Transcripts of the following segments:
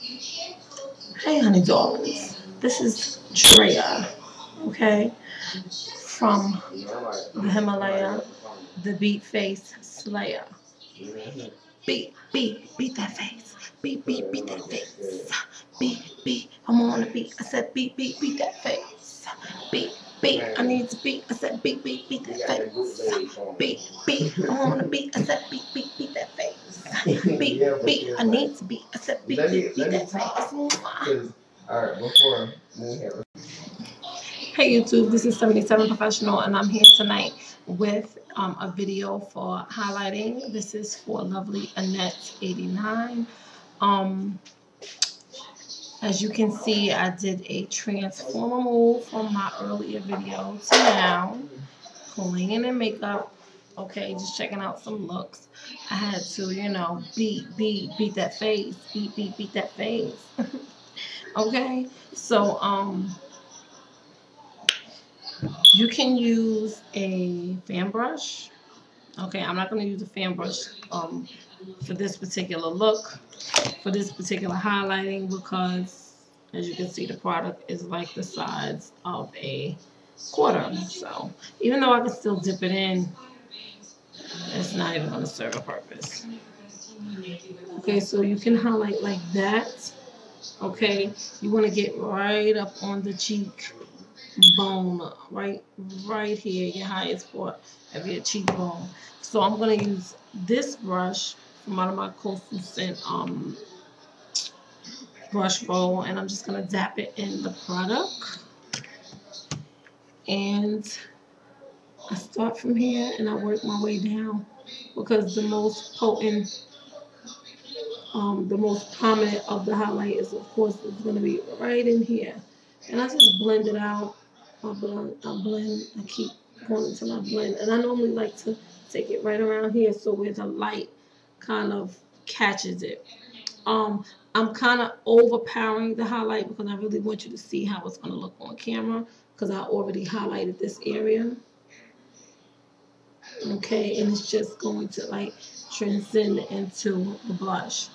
Hey, honey dolls. This is Drea, okay, from the Himalaya, the Beat Face Slayer. Beat, beat, beat that face. Beat, beat, beat that face. Beat, beat, I'm on the beat. I said beat, beat, beat that face. Beat, beat, I need to beat. I said beat, beat, beat that face. Beat, beat, I'm on the beat. I said beat, beat, beat that face. Beat, beat, I need to beat. I said beat, beat, beat that face. Alright, before Hey YouTube, this is 77 Professional and I'm here tonight with um, a video for highlighting. This is for lovely Annette 89. Um, as you can see, I did a transformer move from my earlier video to now. Cleaning and makeup. Okay, just checking out some looks. I had to, you know, beat, beat, beat that face. Beat, beat, beat that face. okay, so, um, you can use a fan brush. Okay, I'm not going to use a fan brush um, for this particular look, for this particular highlighting, because as you can see, the product is like the size of a quarter. So even though I can still dip it in, it's not even going to serve a purpose. Okay, so you can highlight like that. Okay, you want to get right up on the cheek bone right right here your highest part of your cheekbone so I'm going to use this brush from out of my coastal scent um brush roll and I'm just going to dap it in the product. And I start from here and I work my way down because the most potent um, the most prominent of the highlight is of course it's going to be right in here. And I just blend it out. I blend, I blend, I keep going until I blend. And I normally like to take it right around here so where the light kind of catches it. Um, I'm kind of overpowering the highlight because I really want you to see how it's going to look on camera because I already highlighted this area. Okay, and it's just going to like transcend into the blush.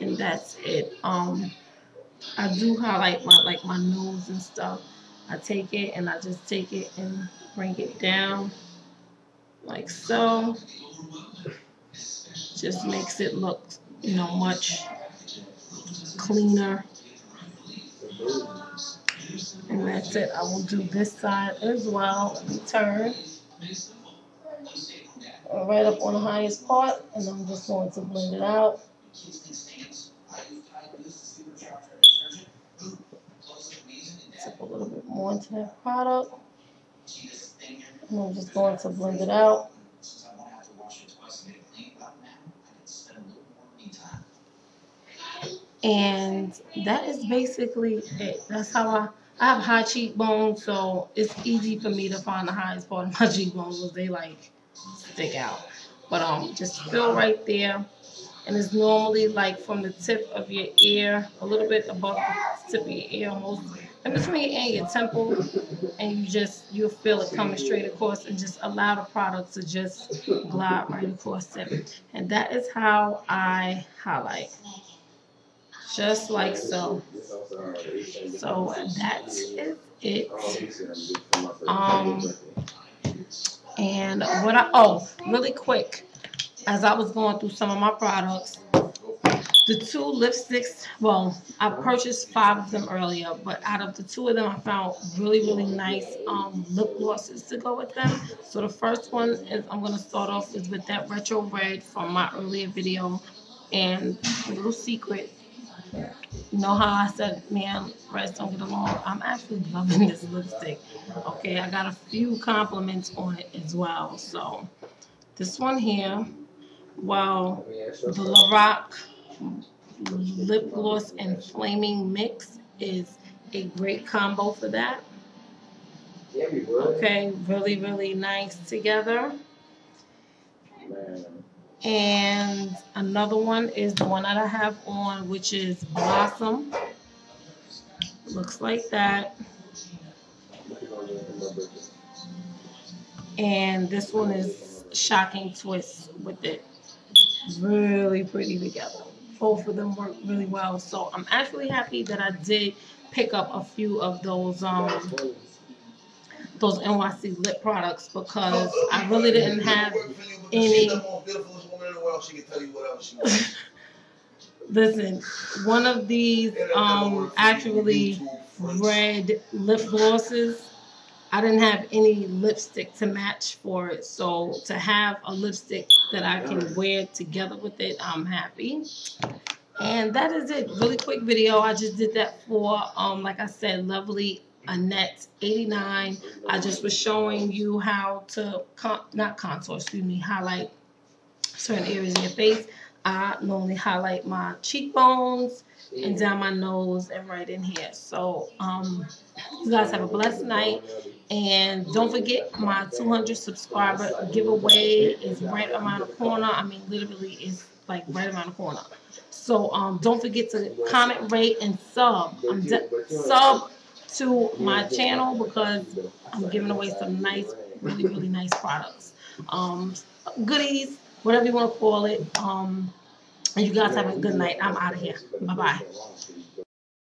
And that's it. Um, I do highlight my like my nose and stuff. I take it and I just take it and bring it down like so. Just makes it look, you know, much cleaner. And that's it. I will do this side as well. Turn. Right up on the highest part and I'm just going to blend it out. Tip a little bit more into that product. And I'm just going to blend it out. And that is basically it. That's how I, I have high cheekbones, so it's easy for me to find the highest part of my cheekbones because they like stick out. But um, just fill right there. And it's normally like from the tip of your ear, a little bit above the tip of your ear almost in between and your temple and you just you'll feel it coming straight across and just allow the product to just glide right across it and that is how I highlight just like so so that is it um and what I oh really quick as I was going through some of my products the two lipsticks, well, I purchased five of them earlier, but out of the two of them, I found really, really nice um, lip glosses to go with them. So the first one is I'm going to start off is with that retro red from my earlier video. And a little secret, you know how I said, man, reds don't get along? I'm actually loving this lipstick. Okay, I got a few compliments on it as well. So this one here, well, the Lorac lip gloss and flaming mix is a great combo for that. Okay, really, really nice together. And another one is the one that I have on, which is Blossom. Looks like that. And this one is Shocking Twist with it. Really pretty together both of them work really well. So I'm actually happy that I did pick up a few of those um those NYC lip products because I really didn't have any. Listen, one of these um actually red lip glosses. I didn't have any lipstick to match for it, so to have a lipstick that I can wear together with it, I'm happy. And that is it. Really quick video. I just did that for, um, like I said, lovely Annette 89. I just was showing you how to, con not contour, excuse me, highlight certain areas in your face. I normally highlight my cheekbones and down my nose and right in here. So, um, you guys have a blessed night. And don't forget my 200 subscriber giveaway is right around the corner. I mean, literally, is like right around the corner. So um, don't forget to comment, rate, and sub. I'm sub to my channel because I'm giving away some nice, really, really nice products. Um, goodies, whatever you want to call it. Um, and you guys have a good night. I'm out of here. Bye-bye.